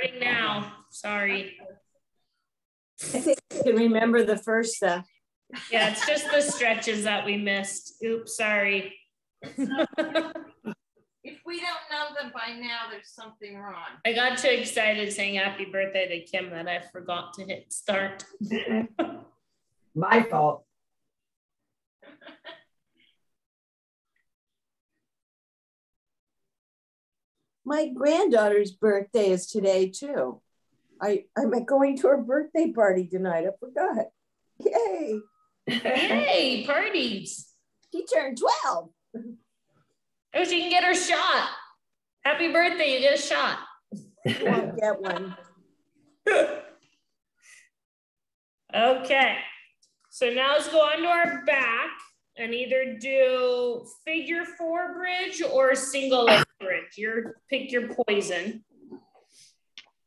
starting now. Sorry. I think I can remember the first stuff. Yeah, it's just the stretches that we missed. Oops, sorry. if we don't know them by now, there's something wrong. I got too excited saying happy birthday to Kim that I forgot to hit start. My fault. My granddaughter's birthday is today too. I, I'm going to her birthday party tonight. I forgot. Yay. Yay, parties. She turned 12. Oh, she can get her shot. Happy birthday, you get a shot. Won't get one. okay, so now let's go onto our back and either do figure four bridge or single leg bridge. Your pick your poison.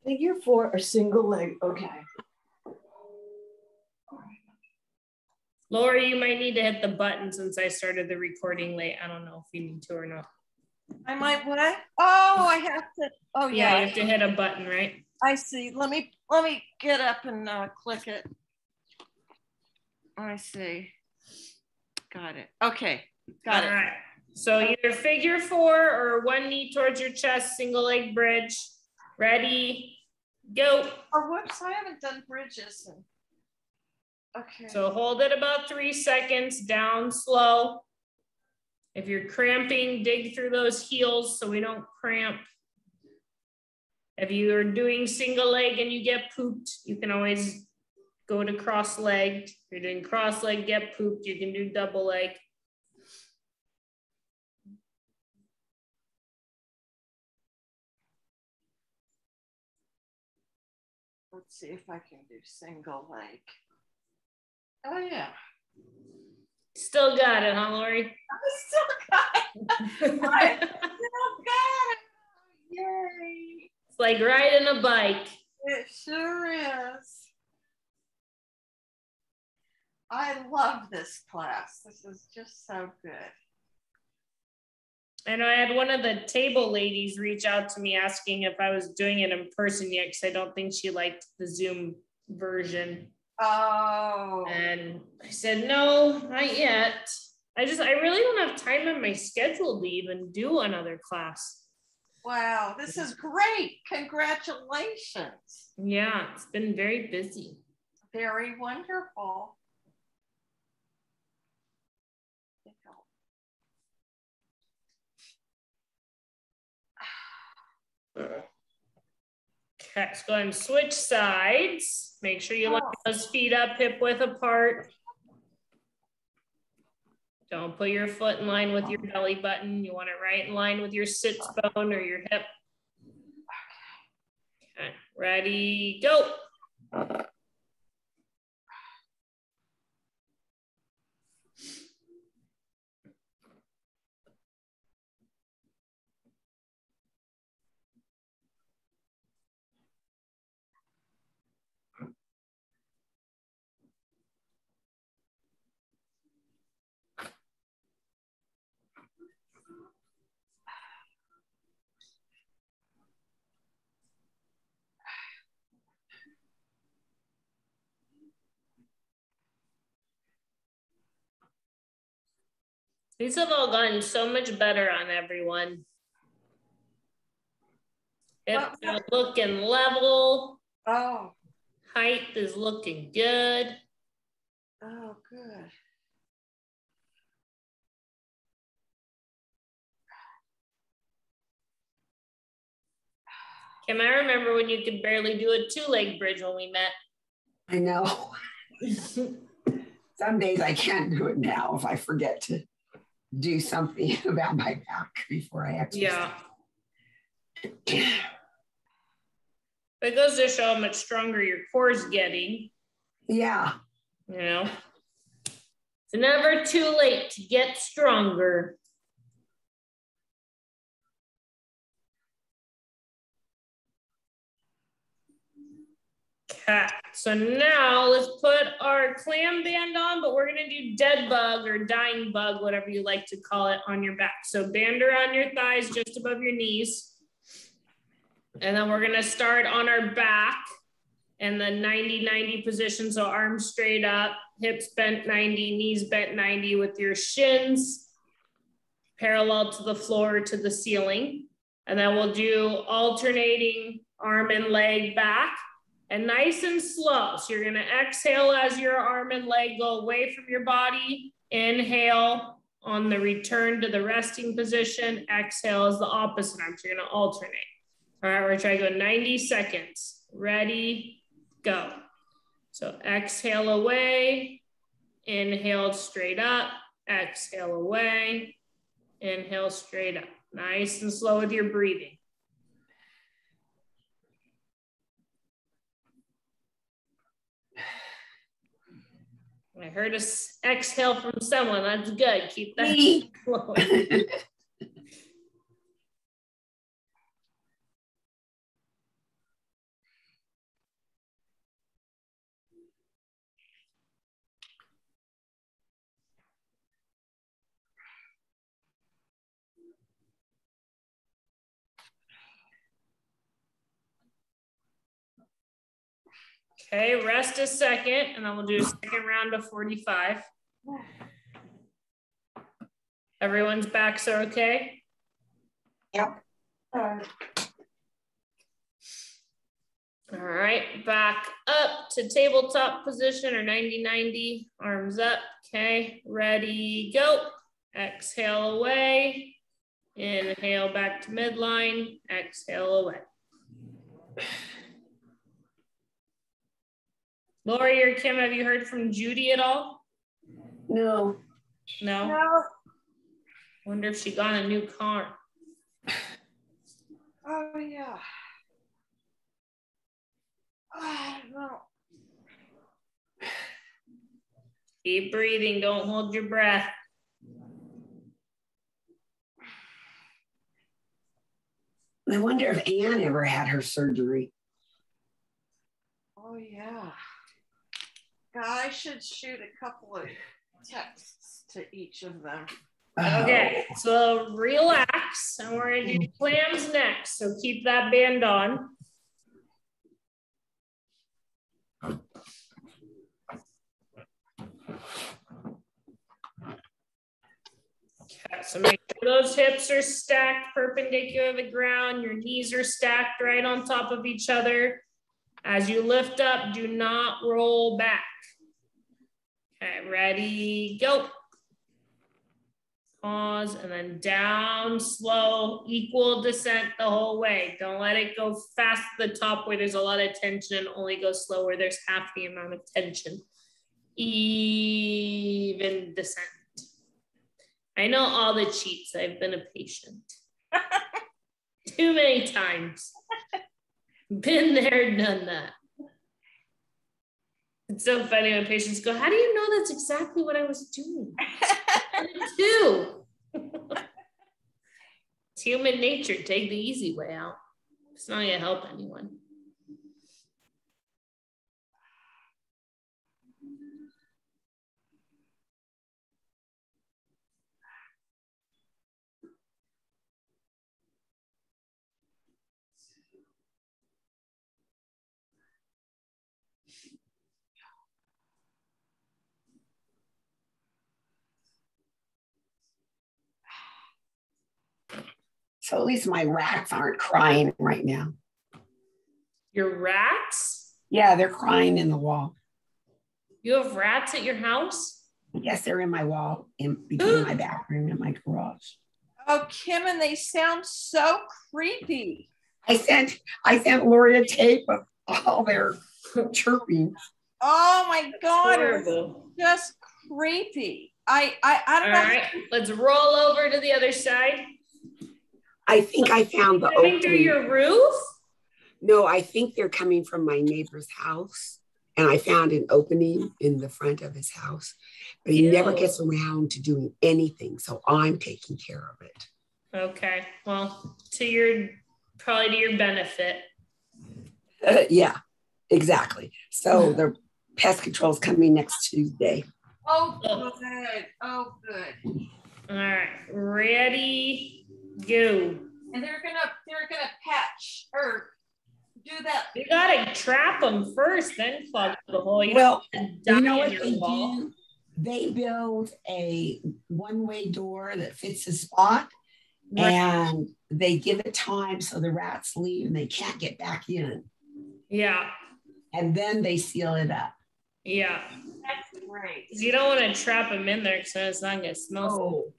Figure four or single leg. Okay. Laura, you might need to hit the button since I started the recording late. I don't know if you need to or not. I might what? Oh, I have to. Oh yeah. Yeah, you have to hit a button, right? I see. Let me let me get up and uh, click it. I see. Got it. Okay. Got All it. right. So either figure four or one knee towards your chest, single leg bridge. Ready, go. Oh, whoops! I haven't done bridges. Okay. So hold it about three seconds, down slow. If you're cramping, dig through those heels so we don't cramp. If you are doing single leg and you get pooped, you can always go to cross legged. If you're doing cross leg, get pooped, you can do double leg. Let's see if I can do single leg. Oh yeah. Still got it, huh, Lori? I still got it. I still got it. Yay. It's like riding a bike. It sure is. I love this class. This is just so good. I know I had one of the table ladies reach out to me asking if I was doing it in person yet because I don't think she liked the Zoom version. Oh. And I said, no, not yet. I just, I really don't have time in my schedule to even do another class. Wow, this is great. Congratulations. Yeah, it's been very busy. Very wonderful. Let's go ahead and switch sides. Make sure you line oh. those feet up, hip width apart. Don't put your foot in line with your belly button. You want it right in line with your sits bone or your hip. Okay, ready, go. Uh, These have all gotten so much better on everyone. Hips are looking level. Oh, Height is looking good. oh, good. Kim, I remember when you could barely do a two leg bridge when we met. I know. Some days I can't do it now if I forget to do something about my back before I exercise. Yeah. But it goes to show how much stronger your core is getting, Yeah. you know? It's never too late to get stronger. Okay, so now let's put our clam band on, but we're gonna do dead bug or dying bug, whatever you like to call it, on your back. So band around your thighs just above your knees. And then we're gonna start on our back and the 90-90 position. So arms straight up, hips bent 90, knees bent 90 with your shins parallel to the floor to the ceiling. And then we'll do alternating arm and leg back and nice and slow. So you're gonna exhale as your arm and leg go away from your body. Inhale on the return to the resting position. Exhale is the opposite arm. So you're gonna alternate. All right, we're trying to go 90 seconds. Ready, go. So exhale away, inhale straight up, exhale away, inhale straight up. Nice and slow with your breathing. I heard a exhale from someone. That's good. Keep that Okay, rest a second, and then we'll do a second round of 45. Everyone's backs are okay? Yep. All right, back up to tabletop position or 90-90, arms up. Okay, ready, go. Exhale away. Inhale back to midline, exhale away. Lori or Kim, have you heard from Judy at all? No. No? No. Wonder if she got a new car. Oh yeah. I don't know. Keep breathing, don't hold your breath. I wonder if Anne ever had her surgery. Oh yeah. I should shoot a couple of texts to each of them. Okay, so relax, and we're gonna do clams next. So keep that band on. Okay, so make sure those hips are stacked perpendicular to the ground. Your knees are stacked right on top of each other. As you lift up, do not roll back. Ready, go. Pause and then down, slow, equal descent the whole way. Don't let it go fast the top where there's a lot of tension and only go slow where there's half the amount of tension. Even descent. I know all the cheats. I've been a patient. Too many times. Been there, done that. It's so funny when patients go, How do you know that's exactly what I was doing? too. it's human nature. Take the easy way out. It's not going to help anyone. So at least my rats aren't crying right now. Your rats? Yeah, they're crying in the wall. You have rats at your house? Yes, they're in my wall in between my bathroom and my garage. Oh, Kim, and they sound so creepy. I sent I sent Lori a tape of all their chirping. Oh my god, it's Horrible. just creepy. I I, I don't know. right, let's roll over to the other side. I think I found the Coming through your roof? No, I think they're coming from my neighbor's house. And I found an opening in the front of his house, but he never gets around to doing anything. So I'm taking care of it. Okay, well, to your probably to your benefit. Uh, yeah, exactly. So the pest control is coming next Tuesday. Oh good. Oh good. All right, ready, go. and they're gonna they're gonna patch or do that. You gotta trap them first, then plug the hole. You Well, don't you know what they wall. do? They build a one-way door that fits a spot Right. and they give it time so the rats leave and they can't get back in. Yeah, And then they seal it up. yeah. That's great. 'Cause You don't want to trap them in there because then it's not gonna smell. so Oh,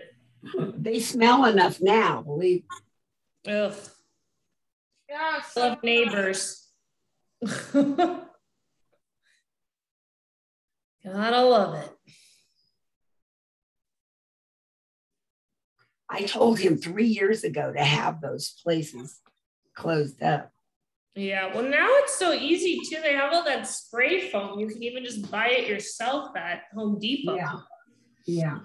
they smell enough now, believe Ugh, Yeah, so love neighbors. Gotta love it. I told him three years ago to have those places closed up. Yeah, well, now it's so easy too. They have all that spray foam. You can even just buy it yourself at Home Depot. Yeah. Yeah.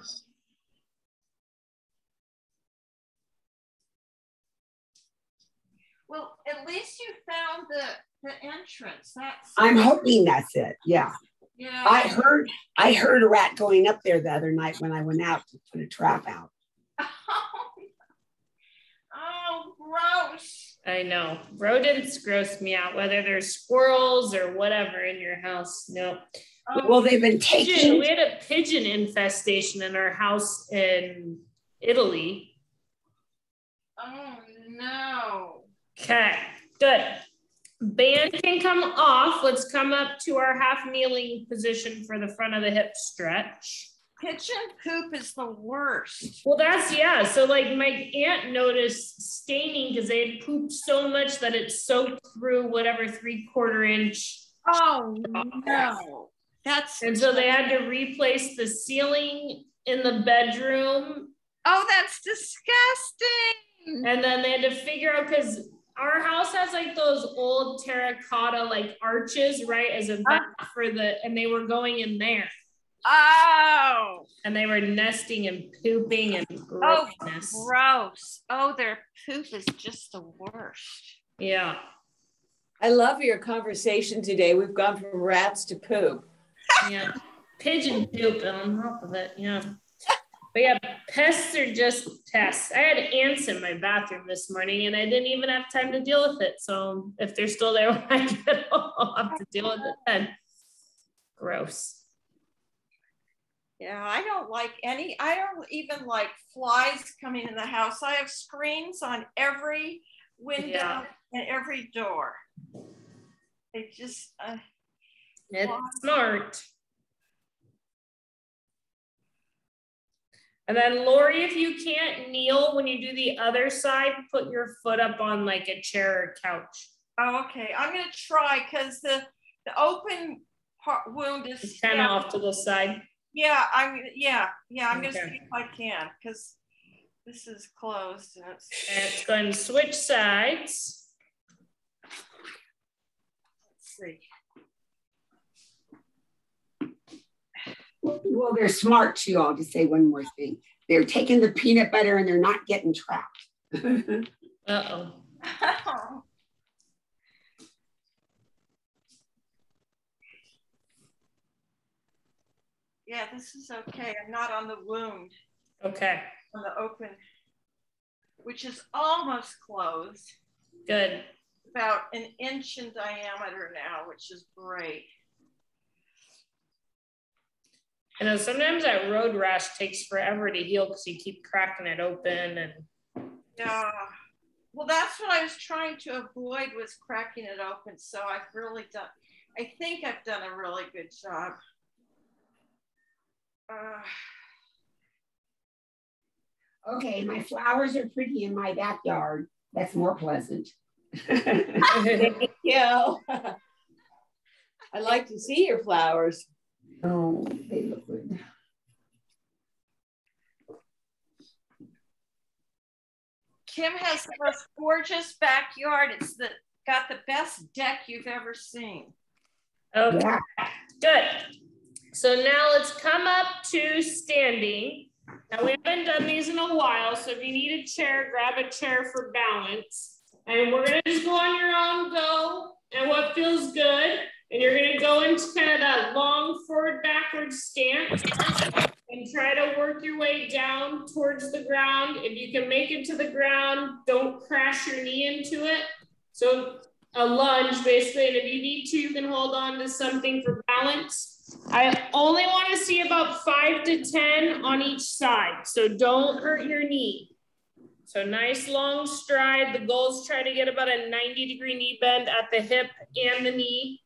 At least you found the the entrance. That's I'm hoping that's it. Yeah. yeah. I heard I heard a rat going up there the other night when I went out to put a trap out. oh, oh gross. I know. Rodents gross me out, whether they're squirrels or whatever in your house. No. Oh, Well, they've been Pigeon, taking we had a pigeon infestation in our house in Italy. oh no. Okay, good. Band can come off. Let's come up to our half kneeling position for the front of the hip stretch. Pigeon poop is the worst. Well, that's yeah. So, like, my aunt noticed staining because they had pooped so much that it soaked through whatever three quarter inch. Oh no. That's And so they had to replace the ceiling in the bedroom. oh, that's disgusting. And then they had to figure out because our house has like those old terracotta like arches, right? As a vent for the, and they were going in there Oh, and they were nesting and pooping and oh, grossness. Oh, gross. Oh, their poop is just the worst. Yeah. I love your conversation today. We've gone from rats to poop. Yeah. Pigeon poop and on top of it. Yeah. But yeah, pests are just pests. I had ants in my bathroom this morning and I didn't even have time to deal with it. So if they're still there when I get home, I'll have to deal with it then. Gross. Yeah, I don't like any, I don't even like flies coming in the house. I have screens on every window Yeah. and every door. They just, uh, It's smart. And then Lori, if you can't kneel when you do the other side, put your foot up on like a chair or couch. oh, okay. I'm going to try because the, the open part wound is, kind of off to the side. yeah, I'm, yeah, yeah, I'm going to see if I can because this is closed. And it's, And it's going to switch sides. let's see. Well, they're smart too. I'll just say one more thing. They're taking the peanut butter and they're not getting trapped. Uh-oh. yeah, this is okay. I'm not on the wound, Okay, on the open, which is almost closed, good. about an inch in diameter now, which is great. I know sometimes that road rash takes forever to heal because you keep cracking it open and Yeah. Well, that's what I was trying to avoid was cracking it open. So I've really done, I think I've done a really good job. Uh, Okay, my flowers are pretty in my backyard. That's more pleasant. Thank you. I like to see your flowers. Oh, they look good. Kim has the most gorgeous backyard. It's the got the best deck you've ever seen. okay, Yeah. good. So now let's come up to standing. Now we haven't done these in a while, so if you need a chair, grab a chair for balance. And we're gonna just go on your own go and what feels good. And you're gonna go into kind of that long forward backward stance and try to work your way down towards the ground. If you can make it to the ground, don't crash your knee into it. So a lunge basically, and if you need to, you can hold on to something for balance. I only want to see about five to 10 on each side. So don't hurt your knee. So nice long stride. The goal is try to get about a 90 degree knee bend at the hip and the knee.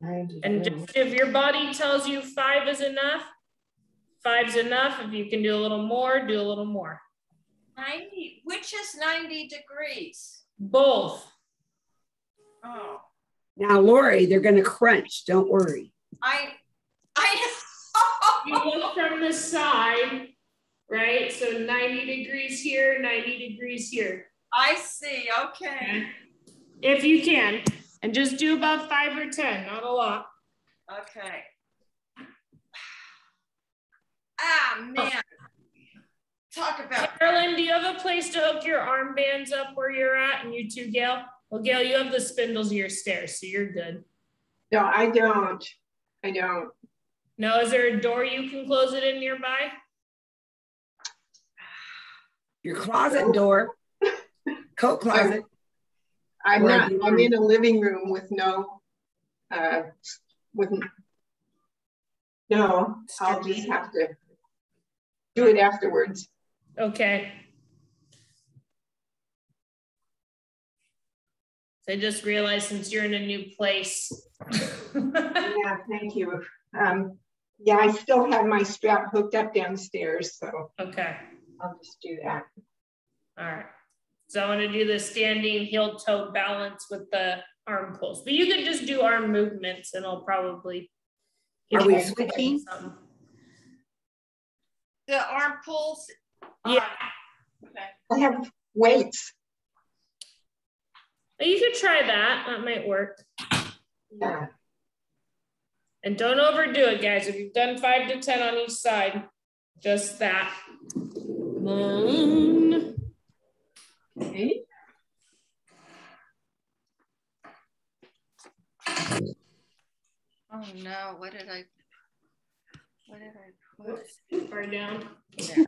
And just if your body tells you five is enough, five's enough. If you can do a little more, do a little more. 90, which is 90 degrees? Both. Oh. Now, Lori, they're going to crunch. Don't worry. I, I You look from the side, right? So 90 degrees here, 90 degrees here. I see. Okay. If you can. And just do about five or 10, not a lot. Okay. Ah, man. Talk about. Carolyn, do you have a place to hook your armbands up where you're at? And you too, Gail? Well, Gail, you have the spindles of your stairs, so you're good. No, I don't. I don't. No, is there a door you can close it in nearby? Your closet door, coat closet. I'm Or not, I'm in a living room with no, uh, with, no, I'll just have to do it afterwards. Okay. So I just realized since you're in a new place. Yeah, thank you. Um, yeah, I still have my strap hooked up downstairs, so Okay, I'll just do that. all right. So I want to do the standing heel toe balance with the arm pulls, but you could just do arm movements and I'll probably. Are we give switching? some. The arm pulls. Uh, yeah, Okay. I have weights. But you could try that, that might work. Yeah, And don't overdo it, guys. If you've done five to 10 on each side, just that. One. Okay. Oh no, what did I, what did I put Too far down. there?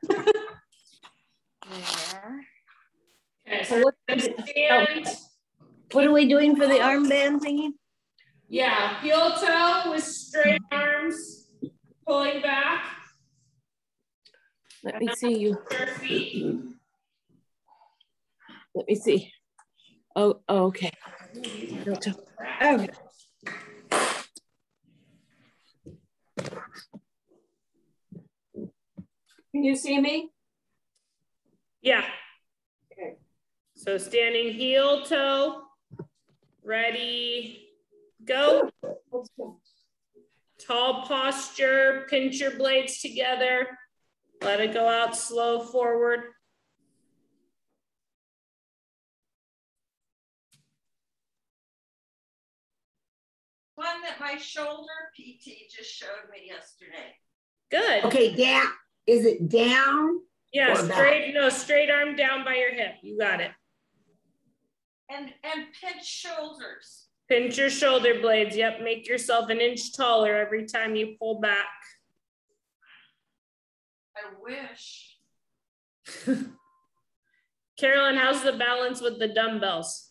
Okay, so we're gonna. What are we doing for the armband thingy? Yeah, heel toe with straight arms, pulling back, Let me see you. your feet. Let me see. Oh, oh, okay. Okay. Can you see me? Yeah. Okay. So standing heel toe, ready, go. Tall posture, pinch your blades together. Let it go out slow forward. One that my shoulder PT just showed me yesterday. Good. Okay, down. Is it down? Yeah, Or back. straight, no, straight arm down by your hip. You got it. And, and pinch shoulders. Pinch your shoulder blades. Yep, make yourself an inch taller every time you pull back. I wish. Carolyn, how's the balance with the dumbbells?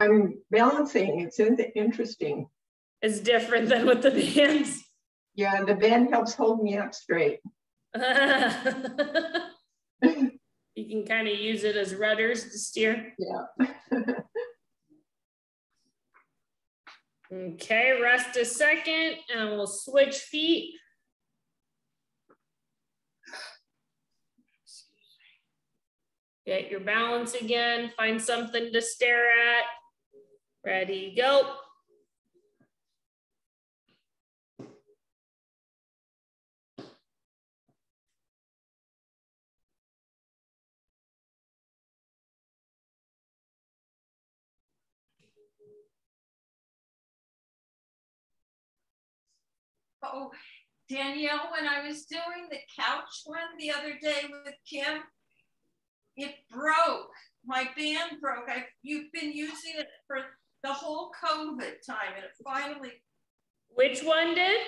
I'm balancing. It's interesting. It's different than with the bands. Yeah, the band helps hold me up straight. you can kind of use it as rudders to steer. Yeah. Okay, rest a second and we'll switch feet. Get your balance again, find something to stare at. Ready, go. Oh, Danielle, when I was doing the couch one the other day with Kim, it broke. My band broke. I you've been using it for the whole COVID time, and it finally Which one did?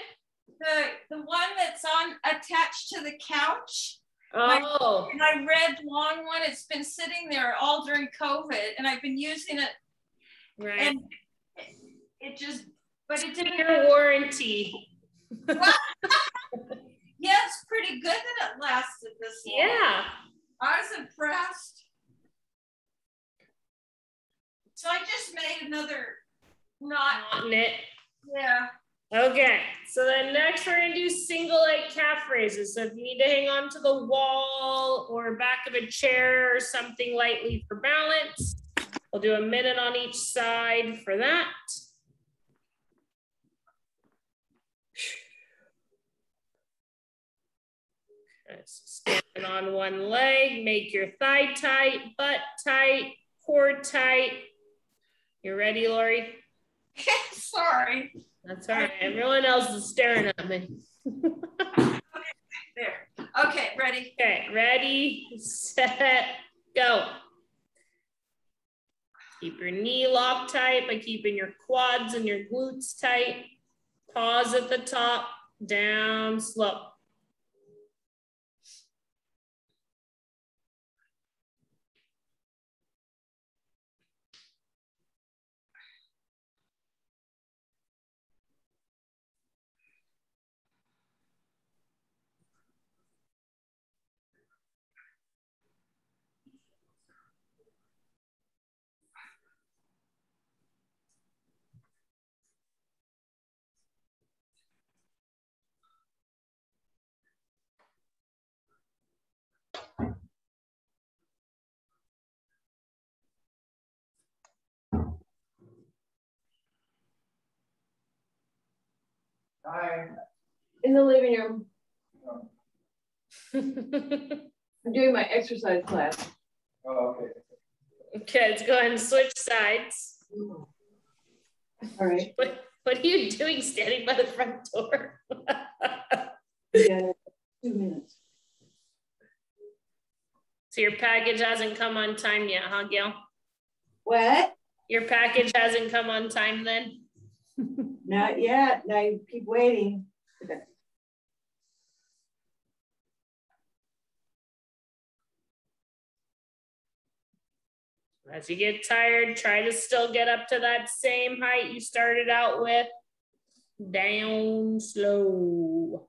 the the one that's on attached to the couch. Oh, My red long one. It's been sitting there all during COVID, and I've been using it, right. and it just. But it didn't. Your warranty. Yeah, it's pretty good that it lasted this long. Yeah. I was impressed. So I just made another knot. On it. Yeah. Okay, so then next we're gonna do single leg calf raises. So if you need to hang on to the wall or back of a chair or something lightly for balance, we'll do a minute on each side for that. Okay, Standing on one leg, make your thigh tight, butt tight, core tight. You ready, Lori? Sorry. That's all right. Everyone else is staring at me. There. Okay, ready? Okay, ready, set, go. Keep your knee locked tight by keeping your quads and your glutes tight. Pause at the top, down, slow. In the living room, I'm doing my exercise class. Oh, okay. Okay, let's go ahead and switch sides. All right. What, what are you doing standing by the front door? Yeah, two minutes. So your package hasn't come on time yet, huh, Gail? What? Your package hasn't come on time then? Not yet. Now you keep waiting. As you get tired, try to still get up to that same height you started out with. Down slow.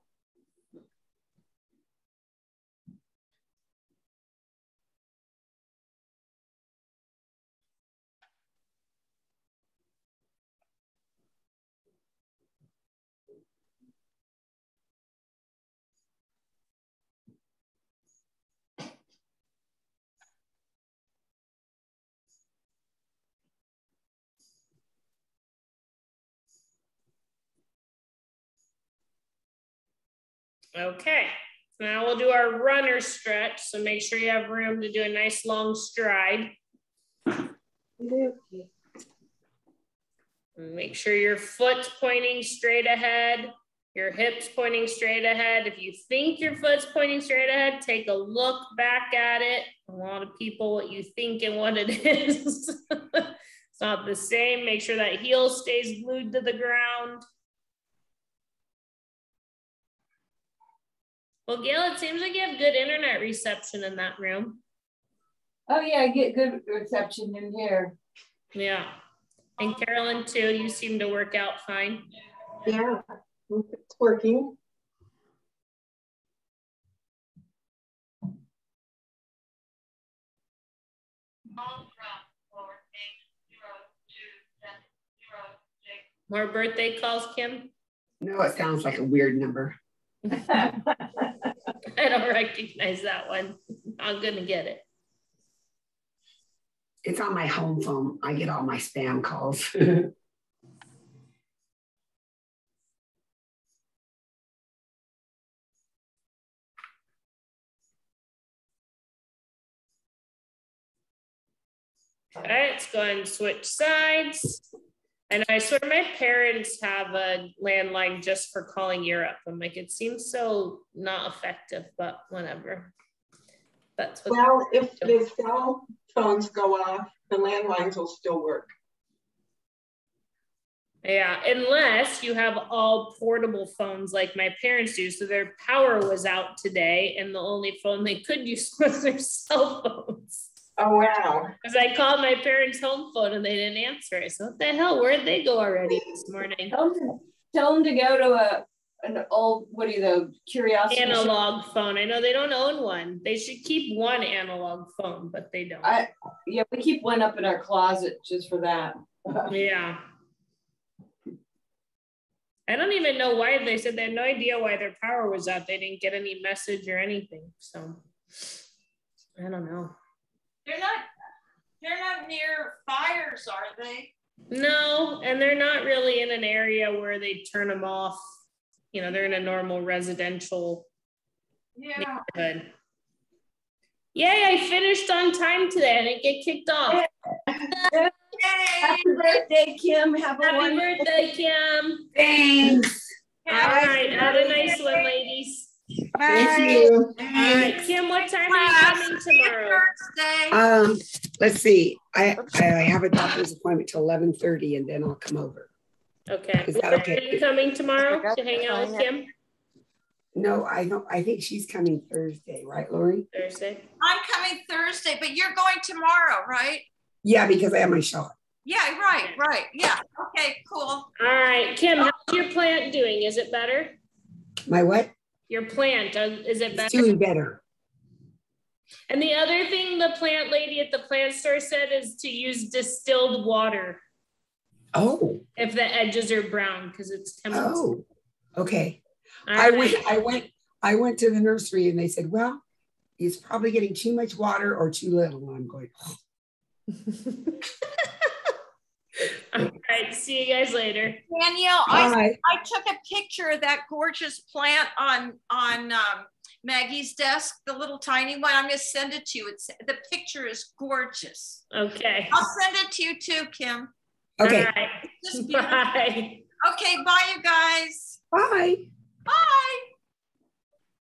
Okay, now we'll do our runner stretch. So make sure you have room to do a nice long stride. Make sure your foot's pointing straight ahead, your hips pointing straight ahead. If you think your foot's pointing straight ahead, take a look back at it. A lot of people, what you think and what it is. it's not the same. Make sure that heel stays glued to the ground. Well, Gail, it seems like you have good internet reception in that room. Oh yeah, I get good reception in here. Yeah. And Carolyn, too, you seem to work out fine. Yeah, it's working. More birthday calls, Kim? No, it sounds like a weird number. I don't recognize that one. I'm gonna get it. It's on my home phone. I get all my spam calls. All right, let's go ahead and switch sides. And I swear my parents have a landline just for calling Europe. I'm like, it seems so not effective, but whatever. That's what Well, if the cell phones go off, the landlines will still work. Yeah, unless you have all portable phones like my parents do. So their power was out today, and the only phone they could use was their cell phones. Oh, wow. Because I called my parents' home phone and they didn't answer. So What the hell? Where'd they go already this morning? Tell them, tell them to go to a an old what do you the curiosity. Analog phone. I know they don't own one. They should keep one analog phone, but they don't. I yeah, we keep one up in our closet just for that. Yeah. I don't even know why they said they had no idea why their power was out. They didn't get any message or anything. So I don't know. They're not, they're not near fires, are they? No, and they're not really in an area where they turn them off. You know, they're in a normal residential Yeah. neighborhood. Yay, I finished on time today. I didn't get kicked off. Yay! Happy birthday, Kim. Have a Happy birthday, Kim. Thanks. All right, have a nice one, ladies. Thank you. All right, Kim, what time are you coming tomorrow? Thursday. Um, let's see. I I have a doctor's appointment till eleven thirty, and then I'll come over. Okay. Is that okay? Are you coming tomorrow to hang out with Kim No, I don't. I think she's coming Thursday, right, Lori? Thursday? I'm coming Thursday, but you're going tomorrow, right? Yeah, because I have my shot. Yeah, right, right. Yeah. Okay, cool. All right, Kim, how's your plant doing? Is it better? My what? Your plant, is it It's better? doing better. And the other thing the plant lady at the plant store said is to use distilled water Oh, if the edges are brown because it's chemicals. oh, okay. All I went. I went. I went to the nursery, and they said, "Well, it's probably getting too much water or too little." And I'm going. All right, see you guys later. Danielle, I, I took a picture of that gorgeous plant on on um, Maggie's desk, the little tiny one. I'm gonna send it to you. It's the picture is gorgeous. Okay. I'll send it to you too, Kim. Okay. All right. Just beautiful. Bye. Okay, bye, you guys. Bye. Bye.